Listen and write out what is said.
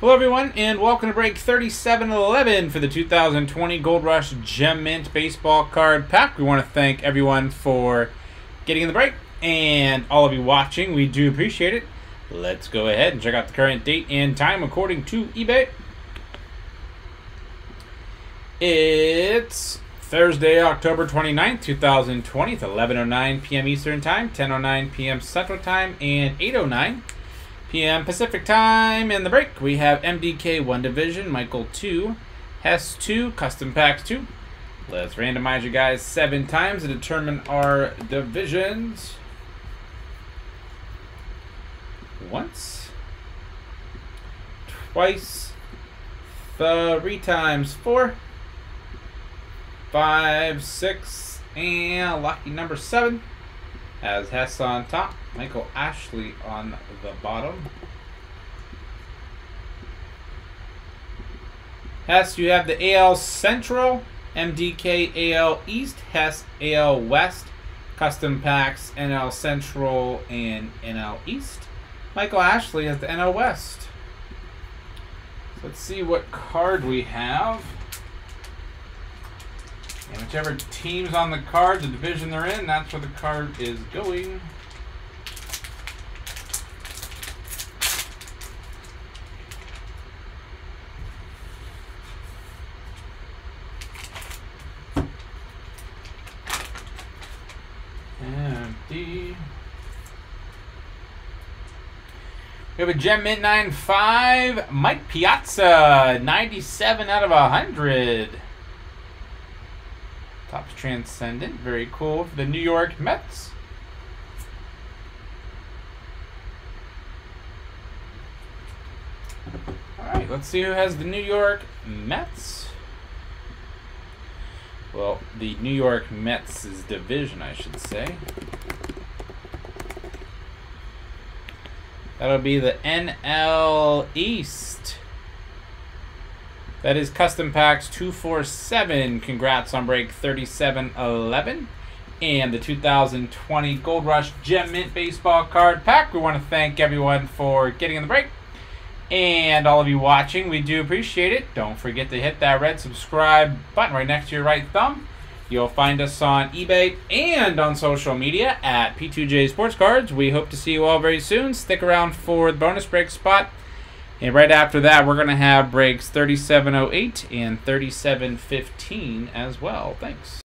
Hello, everyone, and welcome to break 3711 for the 2020 Gold Rush Gem Mint Baseball Card Pack. We want to thank everyone for getting in the break and all of you watching. We do appreciate it. Let's go ahead and check out the current date and time according to eBay. It's Thursday, October 29th, 2020. It's 11.09 p.m. Eastern Time, 10.09 p.m. Central Time, and 8.09 p.m. Pacific Time. In the break, we have MDK 1 Division, Michael 2, Hess 2, Custom Packs 2. Let's randomize you guys seven times to determine our divisions. Once, twice, three times, four, five, six, and lucky number seven has Hess on top, Michael Ashley on the bottom. Hess, you have the AL Central, MDK AL East, Hess AL West, Custom Packs NL Central and NL East. Michael Ashley has the NL West. Let's see what card we have. And whichever team's on the card, the division they're in, that's where the card is going. Empty. We have a Gem Mint 95, Mike Piazza, 97 out of 100. Topps Transcendent, very cool. For The New York Mets. Alright, let's see who has the New York Mets. Well, the New York Mets' division, I should say. That'll be the NL East. That is Custom Packs 247. Congrats on break 3711. And the 2020 Gold Rush Gem Mint Baseball Card Pack. We want to thank everyone for getting in the break. And all of you watching, we do appreciate it. Don't forget to hit that red subscribe button right next to your right thumb. You'll find us on eBay and on social media at P2J Sports Cards. We hope to see you all very soon. Stick around for the bonus break spot. And right after that, we're going to have breaks 3708 and 3715 as well. Thanks.